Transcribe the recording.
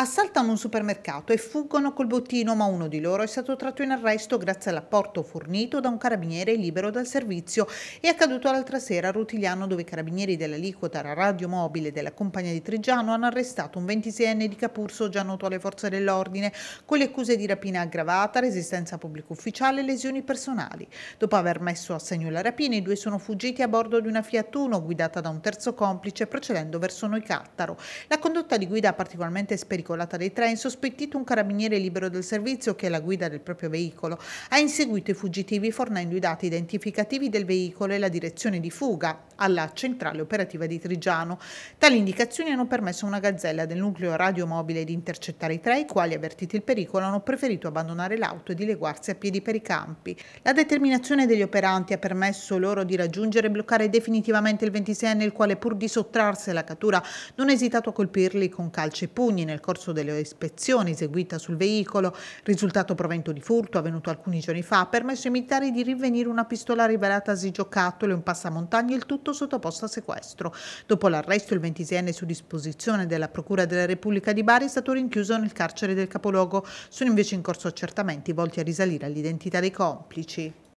Assaltano un supermercato e fuggono col bottino, ma uno di loro è stato tratto in arresto grazie all'apporto fornito da un carabiniere libero dal servizio. È accaduto l'altra sera a Rutigliano, dove i carabinieri dell'aliquota radiomobile della compagnia di Trigiano hanno arrestato un 26enne di Capurso, già noto alle forze dell'ordine, con le accuse di rapina aggravata, resistenza a pubblico ufficiale e lesioni personali. Dopo aver messo a segno la rapina, i due sono fuggiti a bordo di una Fiat Uno guidata da un terzo complice, procedendo verso Noicattaro. La condotta di guida particolarmente spericolata veicolata dei tre, insospettito un carabiniere libero del servizio che è la guida del proprio veicolo. Ha inseguito i fuggitivi fornendo i dati identificativi del veicolo e la direzione di fuga alla centrale operativa di Trigiano. Tali indicazioni hanno permesso a una gazzella del nucleo radiomobile di intercettare i tre, i quali, avvertiti il pericolo, hanno preferito abbandonare l'auto e dileguarsi a piedi per i campi. La determinazione degli operanti ha permesso loro di raggiungere e bloccare definitivamente il 26enne, il quale, pur di sottrarsi alla cattura, non ha esitato a colpirli con calci e pugni nel corso delle ispezioni eseguite sul veicolo, risultato provento di furto avvenuto alcuni giorni fa, ha permesso ai militari di rinvenire una pistola rivelatasi giocattolo un passamontagna, il tutto sottoposto a sequestro. Dopo l'arresto, il 26enne su disposizione della Procura della Repubblica di Bari è stato rinchiuso nel carcere del capoluogo. Sono invece in corso accertamenti volti a risalire all'identità dei complici.